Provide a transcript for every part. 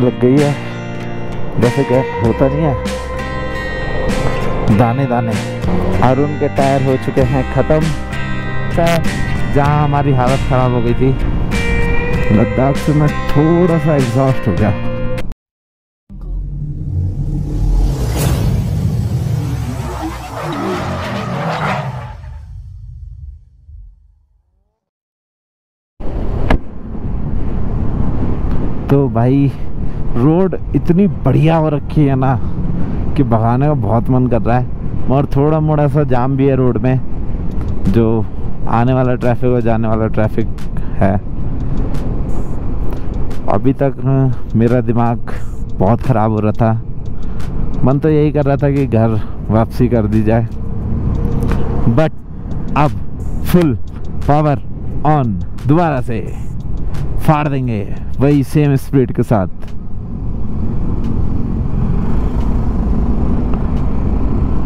लग गई है। जैसे कि होता नहीं है। दाने दाने। अरुण के टायर हो चुके हैं ख़त्म। जहाँ हमारी हालत ख़राब हो गई थी। लद्दाख से मैं थोड़ा सा एग्जॉस्ट हो गया। तो भाई रोड इतनी बढ़िया हो रखी है ना कि भगाने का बहुत मन कर रहा है। और थोड़ा मोड़ा सा जाम भी है रोड में, जो आने वाला ट्रैफ़िक और जाने वाला ट्रैफ़िक है। अभी तक मेरा दिमाग बहुत ख़राब हो रहा था। मन तो यही कर रहा था कि घर वापसी कर दी जाए। बट अब फुल पावर ऑन दोबारा से फाड़ देंगे वही सेम स्पीड के साथ।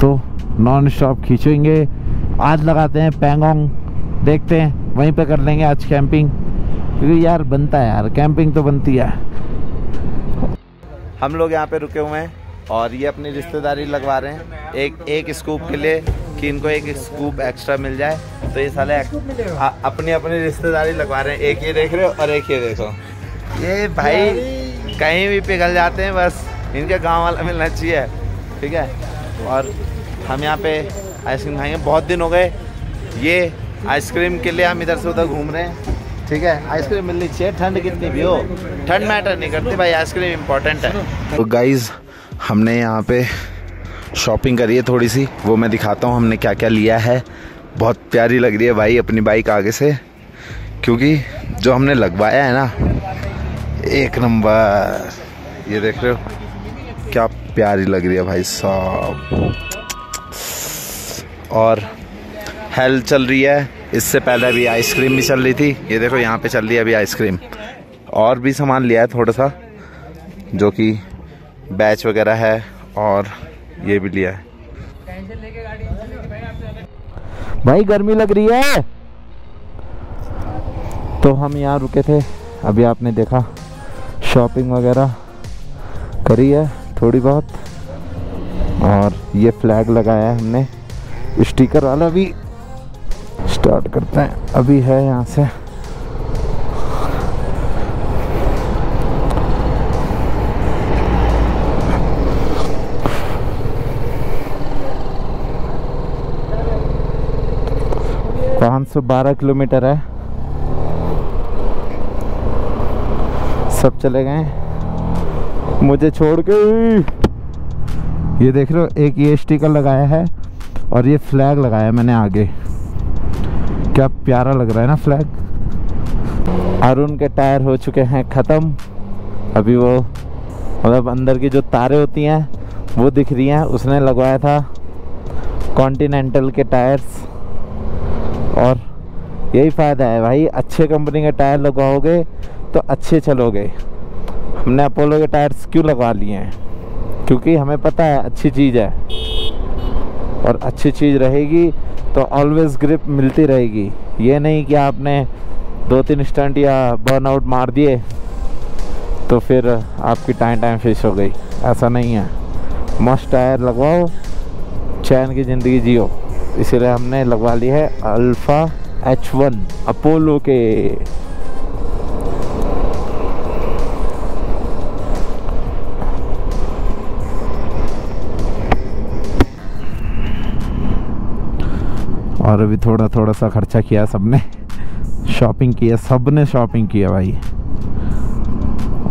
तो नॉन स्टॉप खींचेंगे। आज लगाते हैं पैंगोंग देखते हैं वहीं पे कर लेंगे आज कैंपिंग क्योंकि यार बनता है यार कैंपिंग तो बनती है। हम लोग यहाँ पे रुके हुए हैं और ये अपनी रिश्तेदारी लगवा रहे हैं। एक एक स्कूप के लिए कि इनको एक स्कूप एक्स्ट्रा मिल जाए। तो ये साले आ, अपनी अपनी रिश्तेदारी लगवा रहे हैं। एक ये देख रहे हो और एक ये देखो। ये भाई कहीं भी पिघल जाते हैं बस इनके गाँव वाला मिलना चाहिए। ठीक है? और हम यहाँ पे आइसक्रीम खाएँगे। बहुत दिन हो गए। ये आइसक्रीम के लिए हम इधर से उधर घूम रहे हैं। ठीक है? आइसक्रीम मिलनी चाहिए। ठंड कितनी भी हो। ठंड मैटर नहीं करती भाई। आइसक्रीम इम्पोर्टेंट है। तो गाइज़ हमने यहाँ पे शॉपिंग करी है थोड़ी सी वो मैं दिखाता हूँ हमने क्या क्या लिया है। बहुत प्यारी लग रही है भाई अपनी बाइक आगे से। क्योंकि जो हमने लगवाया है ना, एक नंबर। ये देख रहे हो? क्या प्यारी लग रही है भाई साहब। और हेल चल रही है। इससे पहले अभी आइसक्रीम भी चल रही थी। ये देखो, यहाँ पे चल रही है अभी आइसक्रीम। और भी सामान लिया है थोड़ा सा, जो कि बैच वगैरह है, और ये भी लिया है। भाई, गर्मी लग रही है। तो हम यहाँ रुके थे। अभी आपने देखा शॉपिंग वगैरह करी है थोड़ी बहुत। और ये फ्लैग लगाया है हमने। स्टिकर वाला भी स्टार्ट करते हैं। अभी है यहाँ से। पाँच सौ बारह किलोमीटर है। सब चले गए। मुझे छोड़ के ये देख हो, एक ये स्टिकर लगाया है। और ये फ्लैग लगाया मैंने आगे। क्या प्यारा लग रहा है ना फ्लैग अरुण के टायर हो चुके हैं ख़त्म। अभी वो मतलब अंदर की जो तारें होती हैं, वो दिख रही हैं। उसने लगवाया था कॉन्टिनेंटल के टायर्स। और यही फ़ायदा है भाई, अच्छे कंपनी के टायर लगवाओगे तो अच्छे चलोगे। हमने अपोलो के टायर्स क्यों लगवा लिए हैं? क्योंकि हमें पता है, अच्छी चीज़ है। और अच्छी चीज़ रहेगी तो ऑलवेज ग्रिप मिलती रहेगी। ये नहीं कि आपने दो तीन स्टंट या बर्न आउट मार दिए तो फिर आपकी टाइम टाइम फ़िश हो गई। ऐसा नहीं है। मस्त टायर लगवाओ, चैन की ज़िंदगी जियो। इसीलिए हमने लगवा ली है अल्फ़ा एच वन अपोलो के। और अभी थोड़ा थोड़ा सा खर्चा किया सबने। शॉपिंग किया सबने शॉपिंग किया भाई।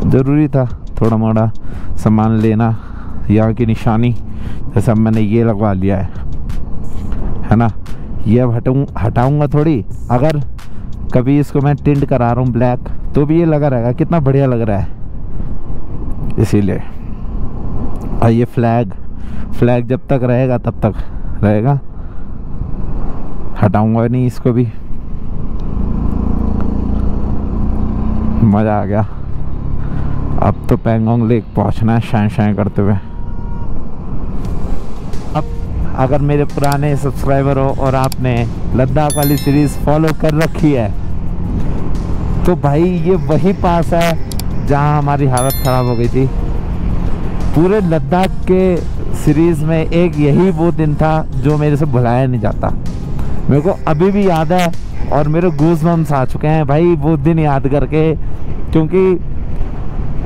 ज़रूरी था थोड़ा मोड़ा सामान लेना, यहाँ की निशानी, जैसे अब मैंने ये लगवा लिया है। है ना? ये अब हटाऊँ हटाऊँगा थोड़ी। अगर कभी इसको मैं टिंट करा रहा हूँ ब्लैक तो भी ये लगा रहेगा। कितना बढ़िया लग रहा है। इसीलिए। और ये फ्लैग फ्लैग जब तक रहेगा, तब तक रहेगा। हटाऊँगा नहीं इसको भी। मज़ा आ गया। अब तो पेंगोंग लेक पहुँचना है शाइन शाइन करते हुए। अब अगर मेरे पुराने सब्सक्राइबर हो और आपने लद्दाख वाली सीरीज़ फॉलो कर रखी है तो भाई ये वही पास है जहाँ हमारी हालत ख़राब हो गई थी। पूरे लद्दाख के सीरीज़ में एक यही वो दिन था जो मेरे से भुलाया नहीं जाता। मेरे को अभी भी याद है और मेरे गूज बम्स आ चुके हैं। भाई, वो दिन याद करके, क्योंकि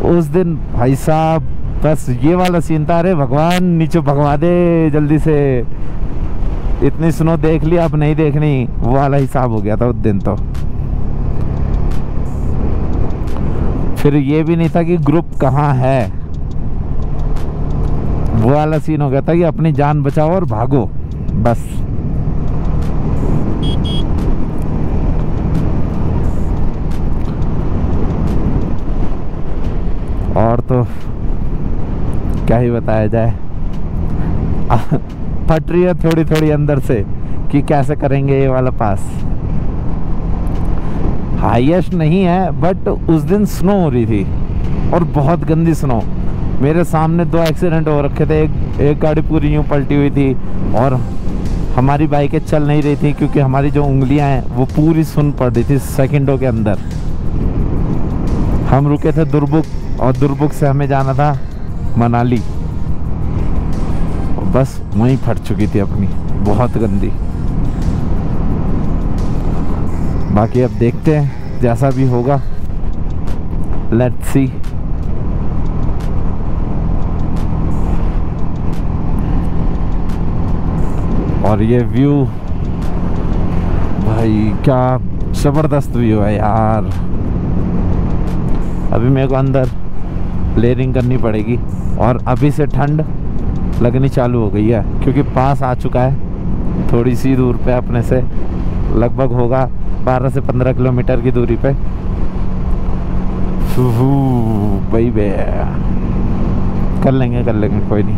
उस दिन भाई साहब, बस ये वाला सीन था, अरे भगवान, नीचे भगवा दे जल्दी से। इतनी सुनो देख लिया अब नहीं देखनी। वो वाला हिसाब हो गया था उस दिन तो। फिर ये भी नहीं था कि ग्रुप कहाँ है। वो वाला सीन हो गया था कि अपनी जान बचाओ और भागो। बस और तो क्या ही बताया जाए। फट रही है थोड़ी थोड़ी अंदर से कि कैसे करेंगे ये वाला पास। हाईएस्ट नहीं है, बट उस दिन स्नो हो रही थी और बहुत गंदी स्नो। मेरे सामने दो एक्सीडेंट हो रखे थे, एक एक गाड़ी पूरी यूँ पलटी हुई थी और हमारी बाइकें चल नहीं रही थी क्योंकि हमारी जो उंगलियाँ हैं, वो पूरी सुन पड़ रही थी सेकंडों के अंदर। हम रुके थे दुर्बुक और दुर्बुक से हमें जाना था। मनाली। बस वहीं फट चुकी थी अपनी, बहुत गंदी। बाकी अब देखते हैं, जैसा भी होगा। लेट्स सी और ये व्यू भाई, क्या ज़बरदस्त व्यू है यार। अभी मेरे को अंदर लेयरिंग करनी पड़ेगी। और अभी से ठंड लगनी चालू हो गई है, क्योंकि पास आ चुका है। थोड़ी सी दूर पे अपने से, लगभग होगा 12 से 15 किलोमीटर की दूरी पे। भाई बे। कर लेंगे कर लेंगे, कोई नहीं।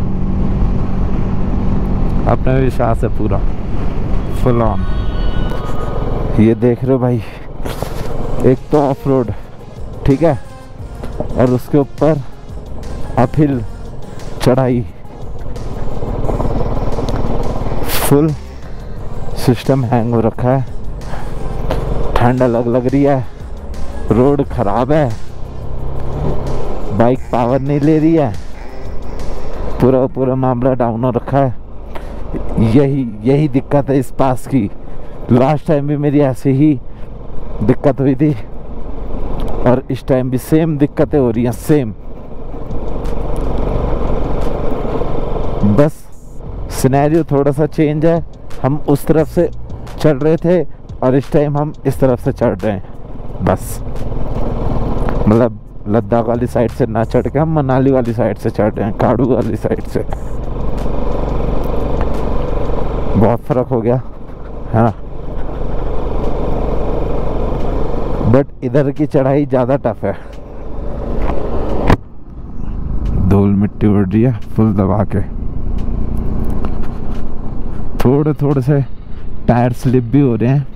अपना विश्वास है पूरा। फुल ऑन ये देख रहे हो भाई, एक तो ऑफ़ रोड ठीक है? और उसके ऊपर अपहिल चढ़ाई फुल सिस्टम हैंग हो रखा है। ठंड अलग लग रही है रोड खराब है बाइक पावर नहीं ले रही है। पूरा पूरा मामला डाउन हो रखा है। यही यही दिक्कत है इस पास की। लास्ट टाइम भी मेरी ऐसे ही दिक्कत हुई थी। और इस टाइम भी सेम दिक्कतें हो रही हैं सेम बस सिनेरियो थोड़ा सा चेंज है। हम उस तरफ़ से चढ़ रहे थे और इस टाइम हम इस तरफ़ से चढ़ रहे हैं। बस। मतलब लद्दाख वाली साइड से ना चढ़ के हम मनाली वाली साइड से चढ़ रहे हैं, काड़ू वाली साइड से। बहुत फ़र्क हो गया। है। ना बट इधर की चढ़ाई ज़्यादा टफ है। धूल मिट्टी उड़ रही है, फुल दबा के। थोड़े थोड़े से टायर स्लिप भी हो रहे हैं,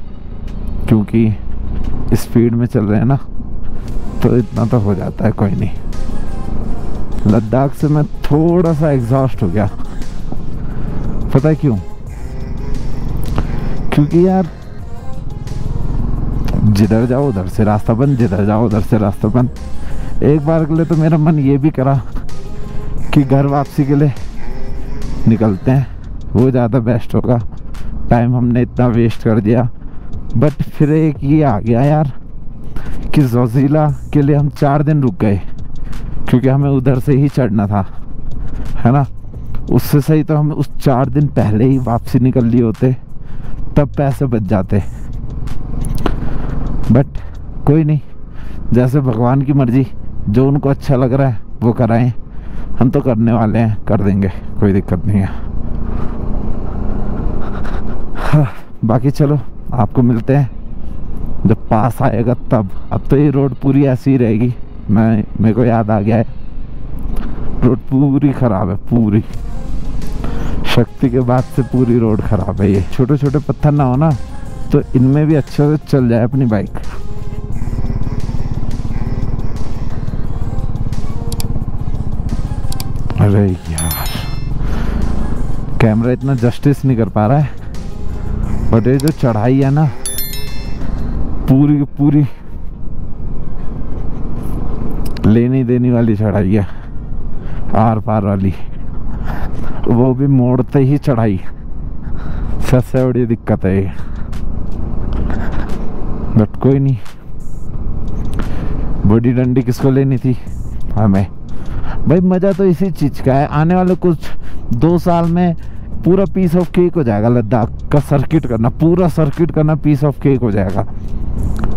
क्योंकि स्पीड में चल रहे हैं ना तो इतना तो हो जाता है, कोई नहीं। लद्दाख से मैं थोड़ा सा एग्जॉस्ट हो गया। पता है क्यों? क्योंकि यार, जिधर जाओ उधर से रास्ता बंद, जिधर जाओ उधर से रास्ता बंद। एक बार के लिए तो मेरा मन ये भी करा कि घर वापसी के लिए निकलते हैं। वो ज़्यादा बेस्ट होगा। टाइम हमने इतना वेस्ट कर दिया। बट फिर एक ये आ गया यार कि जोजीला के लिए हम चार दिन रुक गए। क्योंकि हमें उधर से ही चढ़ना था। है ना? उससे सही तो हम उस चार दिन पहले ही वापसी निकल लिए होते। तब पैसे बच जाते। बट कोई नहीं। जैसे भगवान की मर्ज़ी। जो उनको अच्छा लग रहा है, वो कराएँ। हम तो करने वाले हैं। कर देंगे। कोई दिक्कत नहीं है। बाकी चलो, आपको मिलते हैं। जब पास आएगा तब। अब तो ये रोड पूरी ऐसी ही रहेगी। मैं, मेरे को याद आ गया है। रोड पूरी ख़राब है, पूरी। शक्ति के बाद से पूरी रोड ख़राब है ये। छोटे छोटे पत्थर ना हो ना तो इनमें भी अच्छे से चल जाए अपनी बाइक। अरे यार, कैमरा इतना जस्टिस नहीं कर पा रहा है। बट ये जो चढ़ाई है ना, पूरी पूरी लेनी देनी वाली चढ़ाई है, आर पार वाली। वो भी मोड़ते ही चढ़ाई। सबसे बड़ी दिक्कत है ये। बट कोई नहीं। बड़ी डंडी किसको लेनी थी? हमें। भाई मज़ा तो इसी चीज़ का है। आने वाले कुछ दो साल में पूरा पीस ऑफ़ केक हो जाएगा, लद्दाख का सर्किट करना, पूरा सर्किट करना पीस ऑफ़ केक हो जाएगा।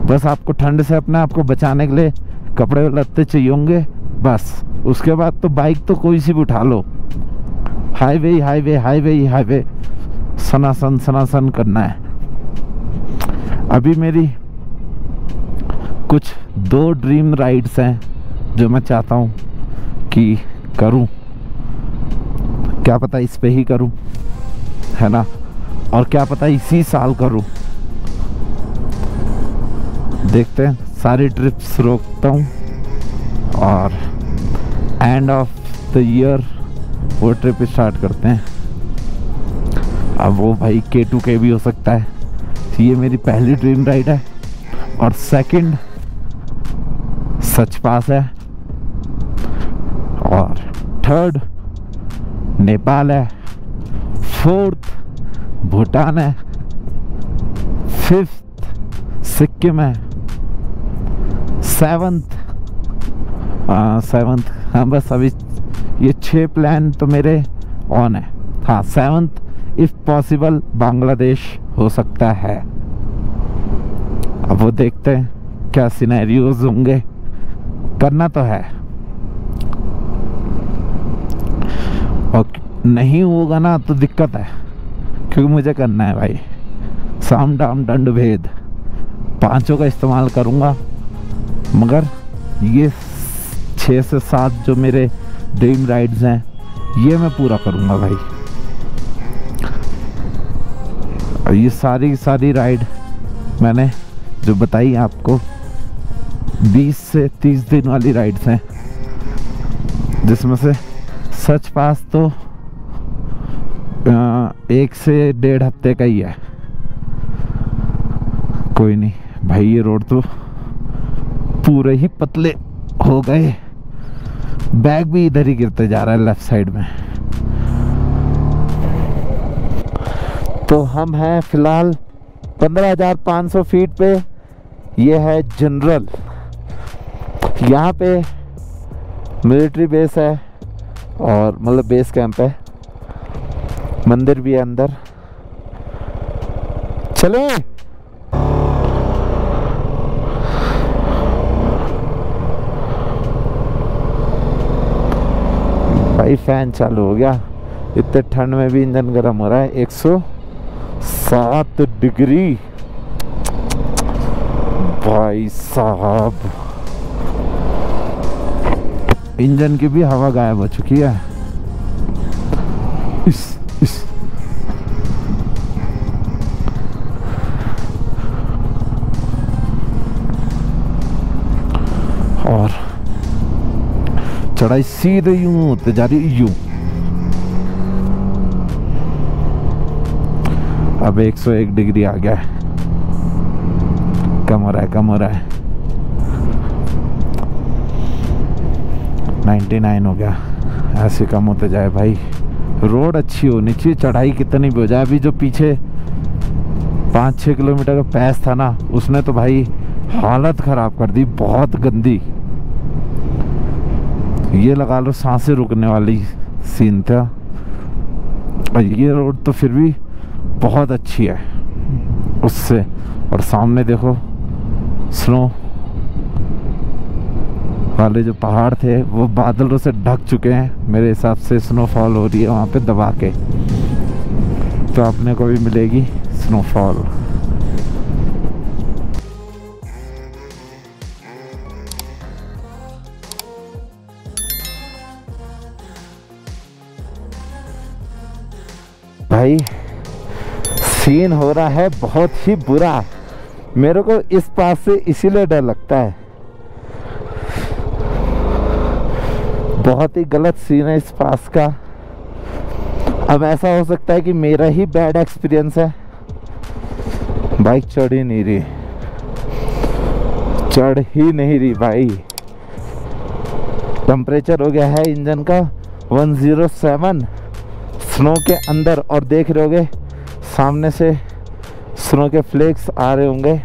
बस आपको ठंड से अपने आप को बचाने के लिए कपड़े लत्ते चाहिए होंगे, बस। उसके बाद तो बाइक तो कोई सी भी उठा लो। हाईवे हाईवे हाईवे हाईवे सनासन सनासन करना है। अभी मेरी कुछ दो ड्रीम राइड्स हैं जो मैं चाहता हूँ कि करूँ। क्या पता इस पे ही करूँ। है ना? और क्या पता इसी साल करूँ। देखते हैं। सारी ट्रिप्स रोकता हूँ। और एंड ऑफ़ द ईयर वो ट्रिप स्टार्ट करते हैं। अब वो भाई के टू के भी हो सकता है। ये मेरी पहली ड्रीम राइड है। और सेकंड सच पास है। और थर्ड नेपाल है। फोर्थ भूटान है, फिफ्थ सिक्किम है सेवंथ सेवंथ हाँ बस अभी ये छः प्लान तो मेरे ऑन है। हाँ सेवंथ इफ़ पॉसिबल बांग्लादेश हो सकता है। अब वो देखते हैं क्या सिनेरियोज होंगे। करना तो है। और नहीं होगा ना तो दिक्कत है। क्योंकि मुझे करना है भाई। साम डाम दंड भेद। पाँचों का इस्तेमाल करूँगा। मगर ये छः से सात जो मेरे ड्रीम राइड्स हैं, ये मैं पूरा करूँगा भाई। और ये सारी सारी राइड मैंने जो बताई आपको 20 से 30 दिन वाली राइड्स हैं, जिसमें से सच पास तो एक से डेढ़ हफ़्ते का ही है। कोई नहीं भाई ये रोड तो पूरे ही पतले हो गए। बैग भी इधर ही गिरते जा रहा है लेफ़्ट साइड में। तो हम हैं फ़िलहाल 15,500 फीट पे। ये है जनरल। यहाँ पे मिलिट्री बेस है और मतलब बेस कैंप है। मंदिर भी है अंदर। चले। भाई फ़ैन चालू हो गया। इतने ठंड में भी इंजन गर्म हो रहा है। 107 डिग्री। भाई साहब। इंजन की भी हवा गायब हो चुकी है। इस और चढ़ाई सीधे यूँ होते जा रही यूँ। अब 101 डिग्री आ गया है। कम हो रहा है, कम हो रहा है। 99 हो गया। ऐसे कम होते जाए भाई। रोड अच्छी होनी चाहिए चढ़ाई कितनी भी हो जाए अभी जो पीछे पाँच छः किलोमीटर का पैस था ना, उसने तो भाई हालत ख़राब कर दी, बहुत गंदी। ये लगा लो साँसें रुकने वाली सीन था। और ये रोड तो फिर भी बहुत अच्छी है, उससे। और सामने देखो स्नो वाले जो पहाड़ थे, वो बादलों से ढक चुके हैं। मेरे हिसाब से स्नोफॉल हो रही है वहाँ पे दबा के। तो अपने को भी मिलेगी स्नोफॉल भाई सीन हो रहा है, बहुत ही बुरा। मेरे को इस पास से इसीलिए डर लगता है। बहुत ही गलत सीन है इस पास का। अब ऐसा हो सकता है कि मेरा ही बैड एक्सपीरियंस है। बाइक चढ़ ही नहीं रही। चढ़ ही नहीं रही भाई। टेम्परेचर हो गया है इंजन का 107 स्नो के अंदर और देख रहे होगे, सामने से स्नो के फ्लेक्स आ रहे होंगे।